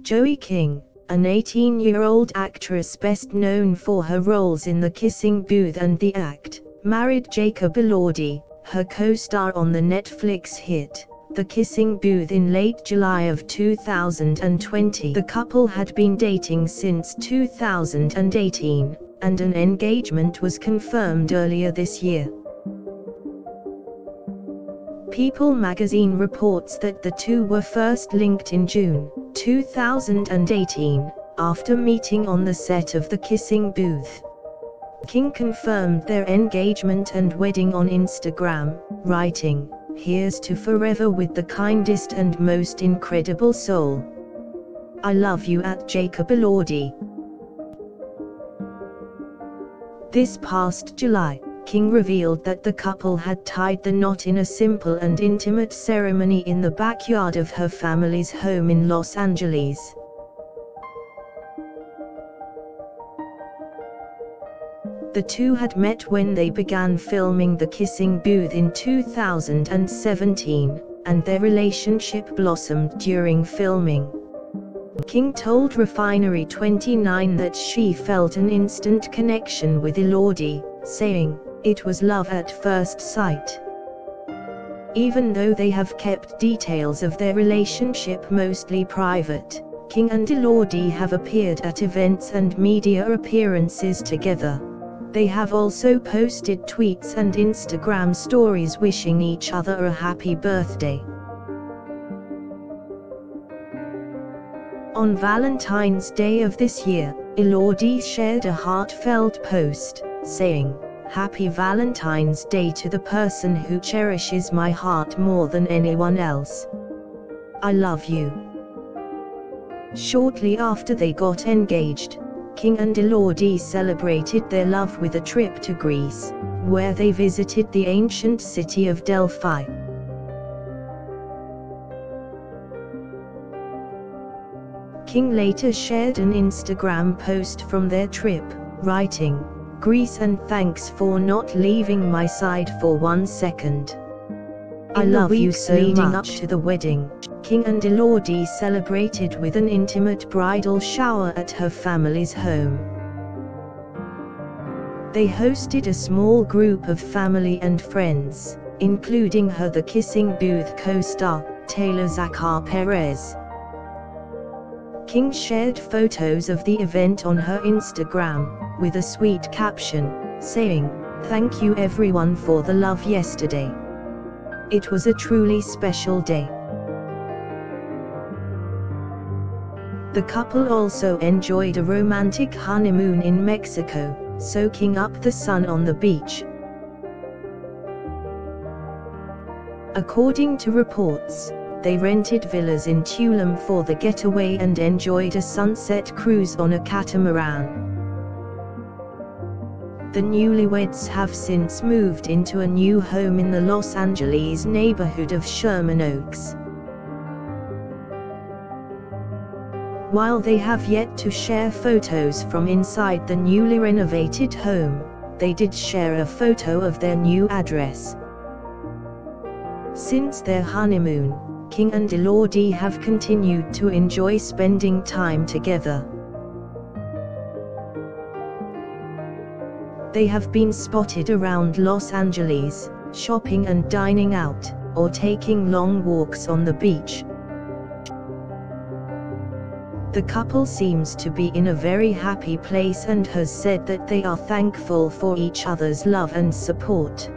Joey King, an 18 year old actress best known for her roles in The Kissing Booth and The Act, married Jacob Elordi, her co star on the Netflix hit. The Kissing Booth in late July of 2020. The couple had been dating since 2018, and an engagement was confirmed earlier this year. People magazine reports that the two were first linked in June 2018, after meeting on the set of The Kissing Booth. King confirmed their engagement and wedding on Instagram, writing, Here's to forever with the kindest and most incredible soul. I love you at Jacob Elordi. This past July, King revealed that the couple had tied the knot in a simple and intimate ceremony in the backyard of her family's home in Los Angeles. The two had met when they began filming The Kissing Booth in 2017, and their relationship blossomed during filming. King told Refinery 29 that she felt an instant connection with Elordi, saying, it was love at first sight. Even though they have kept details of their relationship mostly private, King and Elordi have appeared at events and media appearances together. They have also posted tweets and Instagram stories wishing each other a happy birthday. On Valentine's Day of this year, Elordi shared a heartfelt post, saying, Happy Valentine's Day to the person who cherishes my heart more than anyone else. I love you. Shortly after they got engaged, King and Elordi celebrated their love with a trip to Greece, where they visited the ancient city of Delphi. King later shared an Instagram post from their trip, writing, Greece and thanks for not leaving my side for one second. I love you so leading much. up to the wedding, King and Elordi celebrated with an intimate bridal shower at her family's home. They hosted a small group of family and friends, including her The Kissing Booth co-star, Taylor Zakhar Perez. King shared photos of the event on her Instagram, with a sweet caption, saying, Thank you everyone for the love yesterday. It was a truly special day. The couple also enjoyed a romantic honeymoon in Mexico, soaking up the sun on the beach. According to reports, they rented villas in Tulum for the getaway and enjoyed a sunset cruise on a catamaran. The newlyweds have since moved into a new home in the Los Angeles neighborhood of Sherman Oaks. While they have yet to share photos from inside the newly renovated home, they did share a photo of their new address. Since their honeymoon, King and Elordi have continued to enjoy spending time together. They have been spotted around Los Angeles, shopping and dining out, or taking long walks on the beach. The couple seems to be in a very happy place and has said that they are thankful for each other's love and support.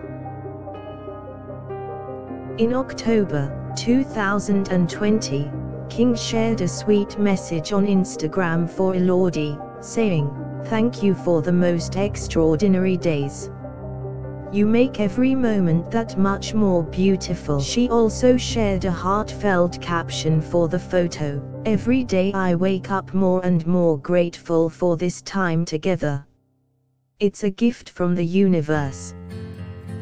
In October 2020, King shared a sweet message on Instagram for Elordi, saying, Thank you for the most extraordinary days. You make every moment that much more beautiful. She also shared a heartfelt caption for the photo. Every day I wake up more and more grateful for this time together. It's a gift from the universe.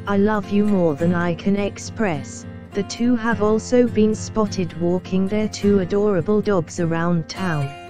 I love you more than I can express. The two have also been spotted walking their two adorable dogs around town.